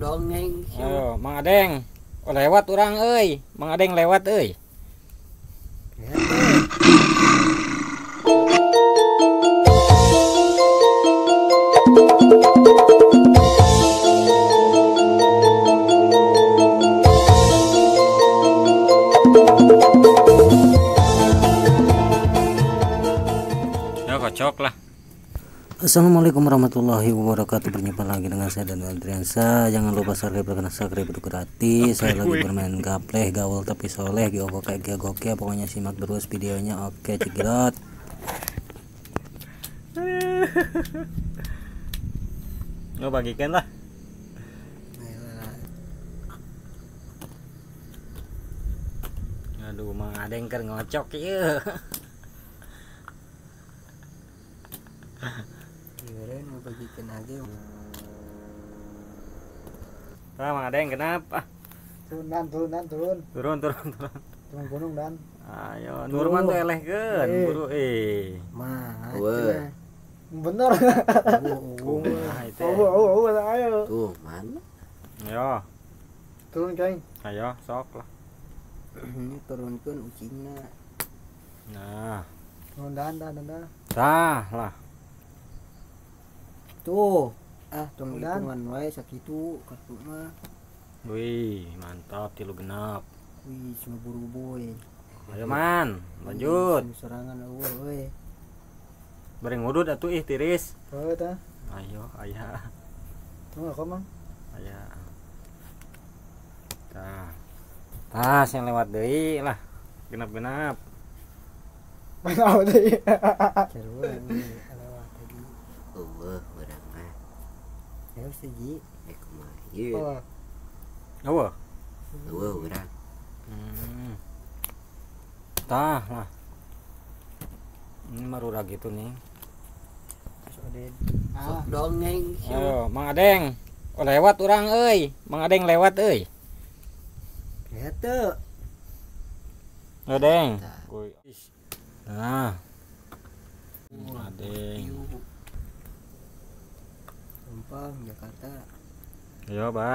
dongeng Oh, ờ, Mang Adeng. Oh, lewat orang euy. Mang Adeng lewat euy. có kocok lah. Assalamualaikum warahmatullahi wabarakatuh. Berjumpa lagi dengan saya dan Adriansa Jangan lupa subscribe karena subscribe itu gratis. Saya lagi bermain gapleh gaul tapi soleh Giogo kayak giagoke Pokoknya simak terus videonya. Oke cekidot Nggak bagikan lah. Aduh, Mang Adeng keur ngocok ieu. Bagikan aja Ah, Mang Adeng kenapa? turun dan turun dan turun Turun, turun, turun. turun gunung dan Ayo, Nurman tuh elehkeun, Eh. buru eh. mah Wah. bener Nah, itu. oh oh oh ayo tuh mana Ayo, turun kain ayo sok lah. ini turunkan ucingna Nah, turun dan dan dan dan. tah lah. Tuh ah Dan. hitungan wae sakitu kartu mah Wih, mantap tilu genap. wih cuma buru boy Ayo man, lanjut. Semu serangan eueuh we Bareng ngudut atuh ih tiris. oh ta Ayo, ayah. tuh nggak mang Ayah. Tah. Tah, yang lewat deui lah. Genap-genap. mana apa deh sarua we lewat tadi eueuh urang mah ayo seji eh kumaha ieu oh Awo. eueuh urang Hmm. Tah lah. Ini marura gitu nih. ah dongeng Ayo, Mang Adeng. Oh, lewat orang euy. Mang Adeng lewat euy. ya tuh Adeng. Kuy. Nah. Mang Adeng. Tumpang Jakarta Ayo, Bas.